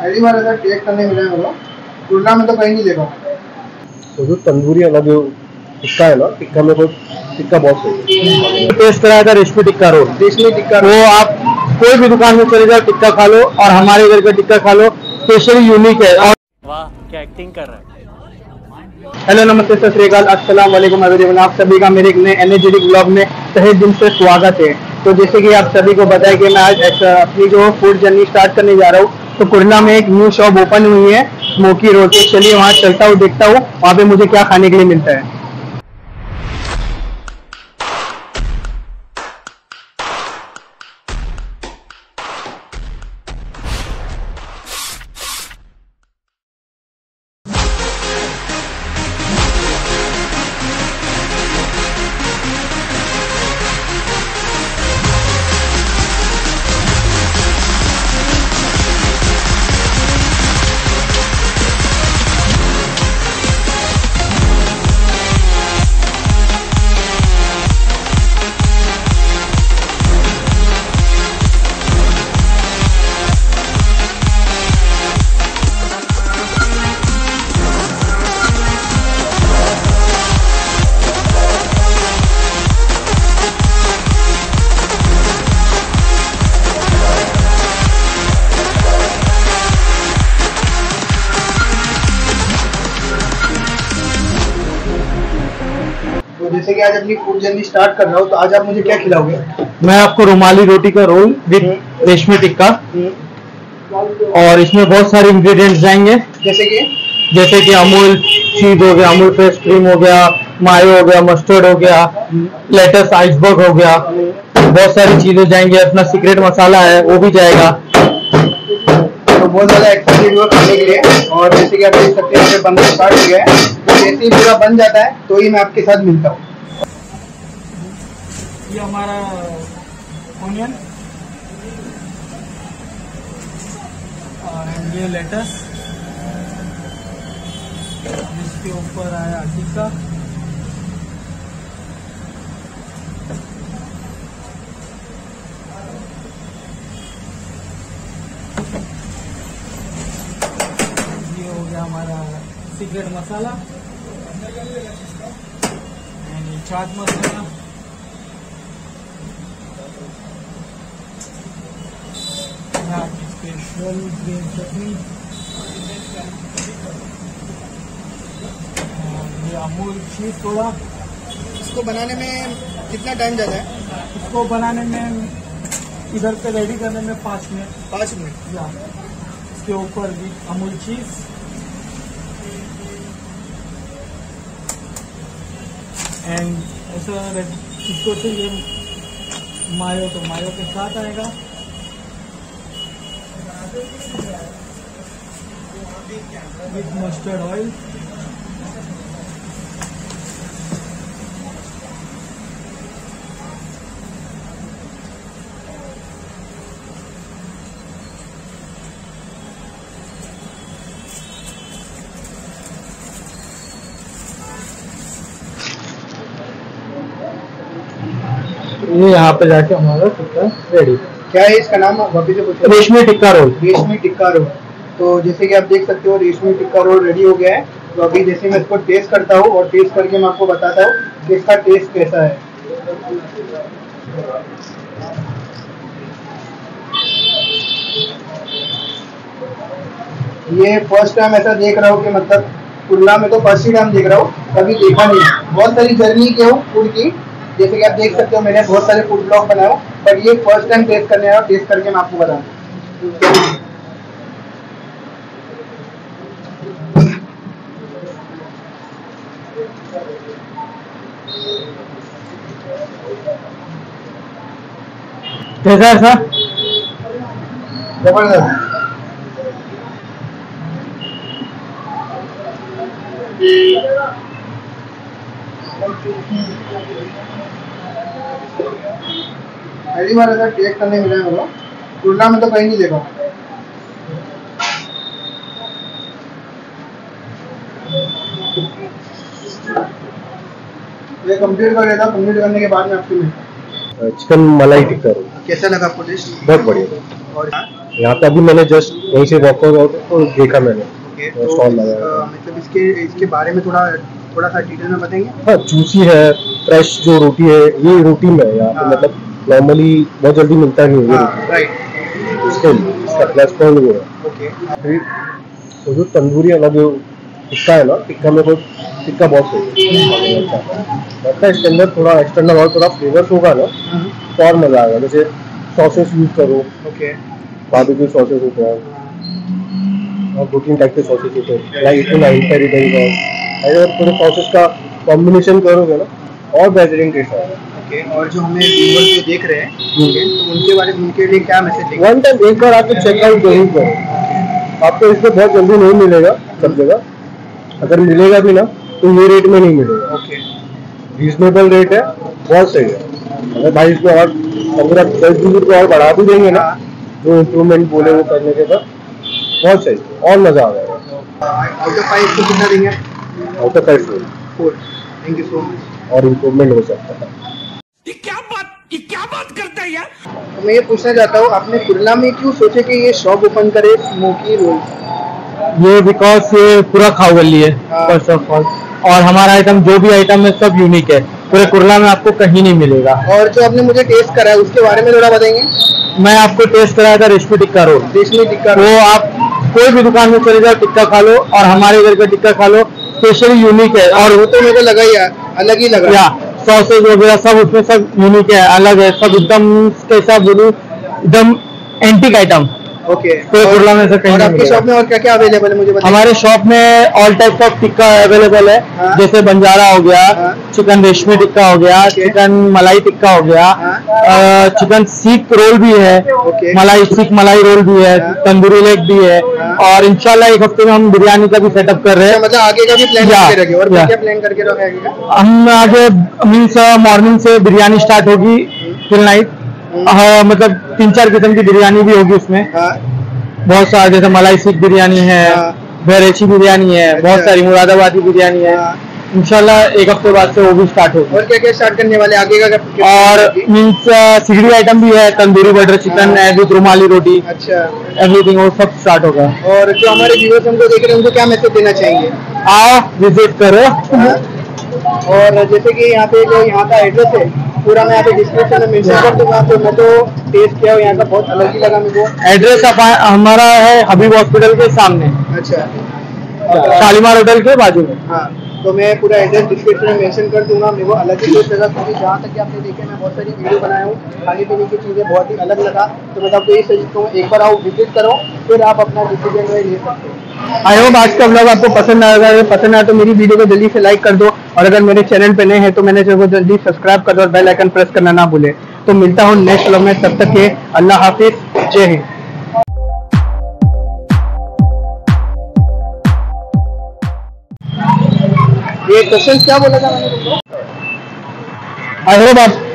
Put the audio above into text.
पहली बार ऐसा टेस्ट करने मिला है मेरे कुरला में तो कहीं नहीं देखा। तो जो तंदूरी वाला जो टिक्का है ना टिक्का में को टिक्का बहुत सही है। टेस्ट कराया था रेशमी टिक्का रोल। रेशमी टिक्का वो आप कोई भी दुकान में चले जाओ टिक्का खा लो और हमारे घर का टिक्का खा लो स्पेशली यूनिक है। और वाह क्या एक्टिंग कर रहा है? हेलो नमस्ते सत श्रीकाल अस्सलाम वालेकुम एवरीवन आप सभी का मेरे एक नए एनर्जेटिक ब्लॉग में तहे दिन से स्वागत है। तो जैसे कि आप सभी को बताया कि मैं आज अपनी जो फ़ूड जर्नी स्टार्ट करने जा रहा हूँ तो कुरला में एक न्यू शॉप ओपन हुई है स्मोकी रोड चलिए वहाँ चलता हूँ, देखता हूँ, वहाँ पे मुझे क्या खाने के लिए मिलता है। तो जैसे कि आज अपनी फ़ूड जर्नी स्टार्ट कर रहा हूँ तो आज आप मुझे क्या खिलाओगे? मैं आपको रुमाली रोटी का रोल विद रेशमी टिक्का। और इसमें बहुत सारे इंग्रेडिएंट्स जाएँगे। जैसे कि? जैसे कि अमूल चीज़ हो गया अमूल फ्रेश क्रीम हो गया मायो हो गया मस्टर्ड हो गया लेटस आइसबर्ग हो गया। बहुत सारी चीज़ें जाएँगे अपना सीक्रेट मसाला है वो भी जाएगा। तो बहुत ज़्यादा एक्साइटेड हुआ खाने के लिए। और जैसे कि आप देख सकते हैं बनना स्टार्ट हो गया है जैसे ही, पूरा बन जाता है तो ही मैं आपके साथ मिलता हूँ। ये हमारा ऑनियन और ये लेटस। इसके ऊपर आया टिक्का। ये हो गया हमारा secret masala and chaat masala special green chutney ये अमूल चीज़ थोड़ा इसको बनाने में कितना टाइम जाता है? इसको बनाने में इधर पे रेडी करने में पाँच मिनट। पाँच मिनट। या इसके ऊपर भी अमूल चीज़ एंड ऐसा रेड इसको ये मायो तो मायो के साथ आएगा। विथ मस्टर्ड ऑयल ये यहाँ पे जाके हमारा टिक्का रेडी क्या है इसका नाम? वापिस से पूछो। रेशमी टिक्का रोल। रेशमी टिक्का रोल। तो जैसे कि आप देख सकते हो रेशमी टिक्का रोल रेडी हो गया है। तो अभी जैसे मैं इसको टेस्ट करता हूँ और टेस्ट करके मैं आपको बताता हूँ कि इसका टेस्ट कैसा है। ये फ़र्स्ट टाइम ऐसा देख रहा हूँ कि मतलब कुल्ला में तो फ़र्स्ट ही टाइम देख रहा हूँ कभी देखा नहीं। बहुत सारी जर्नी की हूँ फ़ूड की। जैसे कि आप देख सकते हो मैंने बहुत सारे फ़ूड ब्लॉग बनाया बट ये फ़र्स्ट टाइम टेस्ट करने आया टेस्ट करके मैं आपको बताऊँ कैसा है सर ज़बरदस्त। पहली बार ऐसा टेस्ट करने मिला है मेरे को तुलना में तो कहीं नहीं देखा। ये कंप्लीट कर लेता कंप्लीट करने के बाद में आपसे मिलता चिकन मलाई टिक्का रोल कैसा लगा आपको टेस्ट बहुत बढ़िया। और यहाँ? पे अभी मैंने जस्ट वहीं से वॉकआउट तो देखा मैंने। ओके तो मतलब इसके इसके बारे में थोड़ा थोड़ा सा डिटेल में बताएँगे? हाँ जूसी है फ्रेश जो रोटी है ये रोटी में है यहाँ पे हाँ। मतलब नॉर्मली बहुत जल्दी मिलता नहीं है हाँ राइट रोटी इसका प्लस पॉइंट वो है। ओके जो तंदूरी वाला जो टिक्का है ना टिक्का में को टिक्का बहुत लगता है इसके अंदर थोड़ा एक्सटर्नल और थोड़ा फ्लेवर्स होगा ना तो और मज़ा आएगा। जैसे सॉसेस यूज़ करो। ओके बारबेक्यू सॉसेस होते हैं। और दो तीन टाइप के सॉसेस होते हैं। लाइक इतना अगर पूरे सॉसेस का कॉम्बिनेशन करोगे ना और बेहतरीन टेस्ट आएगा। ओके और जो हमें व्यूअर्स जो देख रहे हैं ओके तो उनके बारे में उनके लिए क्या मैसेज देंगे? वन टाइम एक बार आके चेकआउट ज़रूर करो। आपको इसमें बहुत जल्दी नहीं मिलेगा सब जगह। अगर मिलेगा भी ना तो ये रेट में नहीं मिलेगा। ओके रीजनेबल रेट है बहुत सही है। अगर भाई इसमें और पंद्रह दस बीस रुपये और बढ़ा भी देंगे ना हाँ। जो इम्प्रूवमेंट बोले वो करने के बाद बहुत सही और मज़ा आ जाएगा आउट ऑफ़ फाइव को कितना देंगे? Out of five four thank you so much और इम्प्रूवमेंट हो सकता है ये क्या बात ये क्या बात करता है यार तो मैं ये पूछना चाहता हूँ आपने कुरला में क्यों सोचे कि ये शॉप ओपन करे स्मोकी रोल? ये बिकॉज़ ये पूरा खाओ है हाँ। फ़र्स्ट ऑफ़ ऑल और हमारा आइटम जो भी आइटम है सब यूनिक है। पूरे कुरला में आपको कहीं नहीं मिलेगा। और जो आपने मुझे टेस्ट करा है उसके बारे में थोड़ा बताएँगे? मैं आपको टेस्ट कराया था रेशमी टिक्का रोल रेशमी टिक्का वो आप कोई भी दुकान में चले जाओ टिक्का खा लो और हमारे इधर का टिक्का खा लो। स्पेशली यूनिक है। और और वो तो मेरे को लगा ही है अलग ही लगा। या सॉसेज वगैरह सब, उसमें सब यूनिक है, अलग है, सब एकदम कैसा बोलू, एकदम एंटिक आइटम ओके कुरला में से कहीं और आपकी शॉप में और क्या क्या अवेलेबल है मुझे बताइए हमारे शॉप में all type of tikka available है हाँ। जैसे बंजारा हो गया हाँ। चिकन रेशमी टिक्का हो गया। चिकन मलाई टिक्का हो गया हाँ। चिकन सीख रोल भी है। मलाई सीख मलाई रोल भी है हाँ। तंदूरी लेग भी है हाँ। और इंशाल्लाह एक हफ़्ते में हम बिरयानी का भी सेटअप कर रहे अच्छा, हैं मतलब आगे का भी प्लान करके रखे और क्या प्लान करके रखे हम आगे मीन्स मॉर्निंग से बिरयानी स्टार्ट होगी टिल नाइट मतलब तीन चार किस्म की बिरयानी भी होगी उसमें। हाँ। बहुत सारा जैसे मलाई सीख बिरयानी है हाँ। भेरेची बिरयानी है बहुत अच्छा। सारी मुरादाबादी बिरयानी है। हाँ। इंशाल्लाह एक हफ़्ते बाद से वो भी स्टार्ट होगी। और क्या क्या स्टार्ट करने वाले आगे का और मीन्स सिगड़ी आइटम भी है तंदूरी बटर चिकन है। विद रुमाली रोटी अच्छा। एवरीथिंग वो सब स्टार्ट होगा। और जो हमारे व्यूअर्स हमको देख रहे हैं उनको क्या मैसेज देना चाहेंगे? आओ विज़िट करो। हाँ। और जैसे कि यहाँ पे जो यहाँ का एड्रेस है पूरा मैं यहाँ पे डिस्क्रिप्शन में मेंशन कर दूँगा तो मैं तो टेस्ट किया हूँ यहाँ का बहुत अलग ही लगा मेरे को। एड्रेस हमारा है हबीब हॉस्पिटल के सामने। अच्छा। शालीमार होटल के बाजू में। हाँ तो मैं पूरा एड्रेस डिस्क्रिप्शन में मेंशन कर दूँगा मेरे को अलग ही टेस्ट लगा क्योंकि जहाँ तक कि आपने देखे मैं बहुत सारी वीडियो बनाया हूँ खाने पीने की चीज़ें बहुत ही अलग लगा तो मैं आपको यही सजेस्ट करूँ एक बार आओ विज़िट करो फिर आप अपना डिसीज़न ले सकते हो। आई होप आज का ब्लॉग आपको पसंद आया अगर पसंद आया तो मेरी वीडियो को जल्दी से लाइक कर दो। और अगर मेरे चैनल पे नए हैं तो मैंने को जल्दी सब्सक्राइब कर दो और बेल आइकन प्रेस करना ना भूले। तो मिलता हूँ नेक्स्ट ब्लॉग में। तब तक के अल्लाह हाफिज। जय हिंद। ये क्वेश्चन क्या बोला था मैंने? आई होप आप